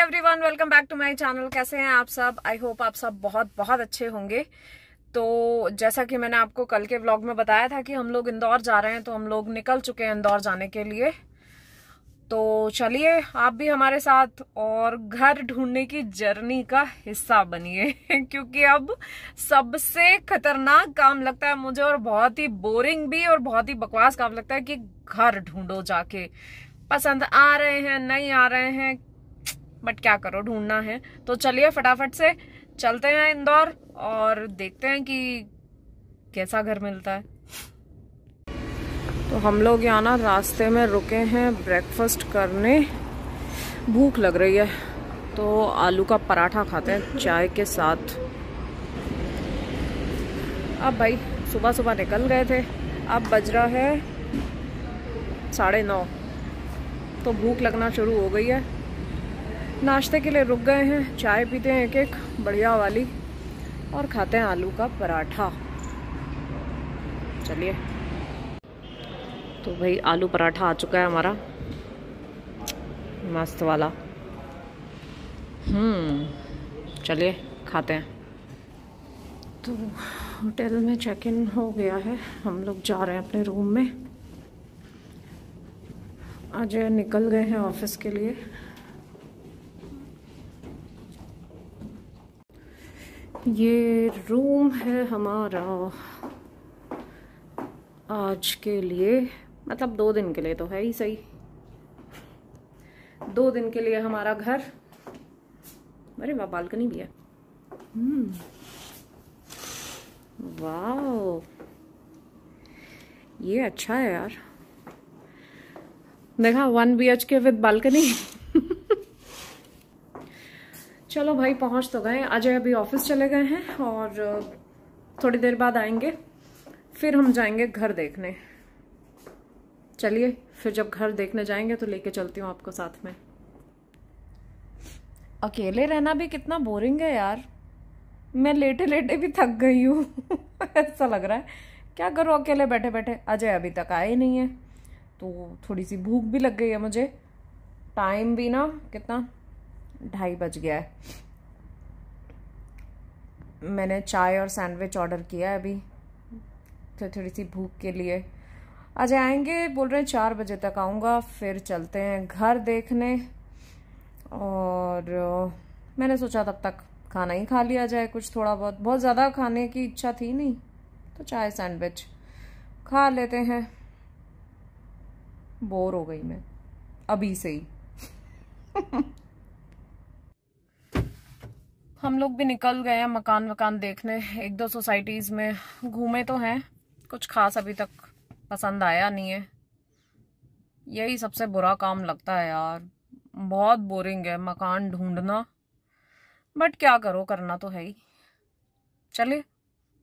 Everyone welcome back to my channel कैसे हैं आप सब? आई होप आप सब बहुत बहुत अच्छे होंगे। तो जैसा कि मैंने आपको कल के व्लॉग में बताया था कि हम लोग इंदौर जा रहे हैं तो हम लोग निकल चुके हैं इंदौर जाने के लिए। तो चलिए, आप भी हमारे साथ और घर ढूँढने की जर्नी का हिस्सा बनिए, क्योंकि अब सबसे खतरनाक काम लगता है मुझे और बहुत ही बोरिंग भी और बहुत ही बकवास काम लगता है कि घर ढूंढो जाके। पसंद आ रहे हैं, नहीं आ रहे हैं बट क्या करो, ढूंढना है। तो चलिए फटाफट से चलते हैं इंदौर और देखते हैं कि कैसा घर मिलता है। तो हम लोग यहाँ ना रास्ते में रुके हैं ब्रेकफास्ट करने। भूख लग रही है। तो आलू का पराठा खाते हैं चाय के साथ। अब भाई, सुबह सुबह निकल गए थे। अब बज रहा है साढ़े नौ। तो भूख लगना शुरू हो गई है। नाश्ते के लिए रुक गए हैं, चाय पीते हैं एक एक बढ़िया वाली, और खाते हैं आलू का पराठा। चलिए। तो भाई, आलू पराठा आ चुका है हमारा। मस्त वाला। हम्म चलिए, खाते हैं। तो होटल में चेक इन हो गया है। हम लोग जा रहे हैं अपने रूम में। अजय निकल गए हैं ऑफ़िस के लिए। ये रूम है हमारा आज के लिए मतलब दो दिन के लिए तो है ही सही। दो दिन के लिए हमारा घर। अरे वाह, बालकनी भी है। हम्म। वाह ये अच्छा है यार। देखा, one B H K with balcony? चलो भाई, पहुँच तो गए। अजय अभी ऑफ़िस चले गए हैं और थोड़ी देर बाद आएँगे। फिर हम जाएँगे घर देखने। चलिए, फिर जब घर देखने जाएँगे तो लेके चलती हूँ आपको साथ में। अकेले रहना भी कितना बोरिंग है यार। मैं लेटे लेटे भी थक गई हूँ। ऐसा लग रहा है। क्या करूँ, अकेले बैठे बैठे अजय अभी तक आए नहीं है। तो थोड़ी सी भूख भी लग गई है मुझे। टाइम भी ना कितना। ढाई बज गया है। मैंने चाय और सैंडविच ऑर्डर किया है अभी तो थोड़ी सी भूख के लिए। आज आएँगे, बोल रहे हैं चार बजे तक आऊँगा, फिर चलते हैं घर देखने। और, मैंने सोचा तब तक खाना ही खा लिया जाए कुछ थोड़ा बहुत। बहुत ज़्यादा खाने की इच्छा थी नहीं तो चाय सैंडविच खा लेते हैं। बोर हो गई मैं, अभी से ही। हम लोग भी निकल गए हैं मकान वकान देखने। एक दो सोसाइटीज़ में घूमे तो हैं, कुछ खास अभी तक पसंद आया नहीं है। यही सबसे बुरा काम लगता है यार। बहुत बोरिंग है मकान ढूंढना। बट क्या करो, करना तो है ही। चलिए,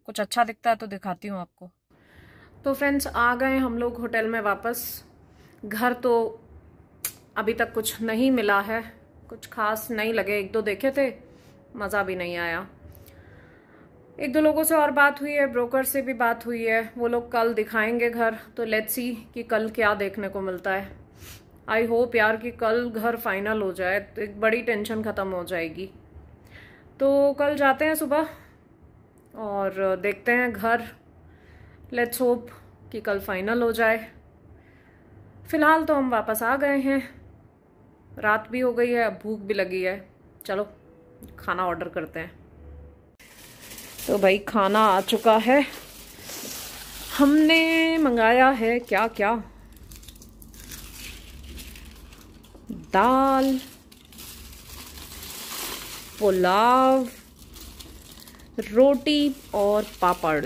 कुछ अच्छा दिखता है तो दिखाती हूँ आपको। तो फ्रेंड्स आ गए हम लोग होटल में वापस। घर तो अभी तक कुछ नहीं मिला है। कुछ खास नहीं लगे। एक दो देखे थे। मज़ा भी नहीं आया। एक दो लोगों से और बात हुई है, ब्रोकर से भी बात हुई है। वो लोग कल दिखाएँगे घर तो लेट्स सी कि कल क्या देखने को मिलता है। आई होप यार कि कल घर फाइनल हो जाए तो एक बड़ी टेंशन ख़त्म हो जाएगी। तो कल जाते हैं सुबह और देखते हैं घर। लेट्स होप कि कल फाइनल हो जाए। फ़िलहाल तो हम वापस आ गए हैं। रात भी हो गई है, अब भूख भी लगी है। चलो। खाना ऑर्डर करते हैं। तो भाई खाना आ चुका है। हमने मंगाया है क्या क्या? दाल, पुलाव, रोटी और पापड़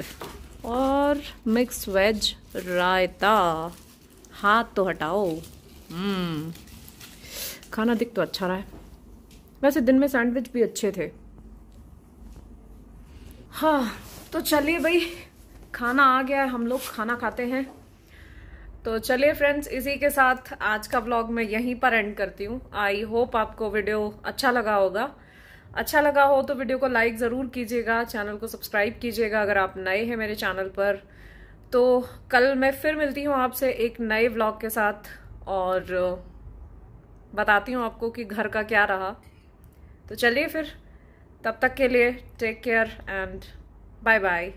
और मिक्स वेज रायता। हाथ तो हटाओ। हम्म। खाना दिख तो अच्छा रहा है। वैसे दिन में सैंडविच भी अच्छे थे। हाँ तो चलिए भाई, खाना आ गया है, हम लोग खाना खाते हैं। तो चलिए फ्रेंड्स इसी के साथ आज का व्लॉग मैं यहीं पर एंड करती हूँ। आई होप आपको वीडियो अच्छा लगा होगा। अच्छा लगा हो तो वीडियो को लाइक ज़रूर कीजिएगा चैनल को सब्सक्राइब कीजिएगा अगर आप नए हैं मेरे चैनल पर। तो कल मैं फिर मिलती हूँ आपसे एक नए व्लॉग के साथ और बताती हूँ आपको कि घर का क्या रहा। तो चलिए फिर तब तक के लिए take care and bye bye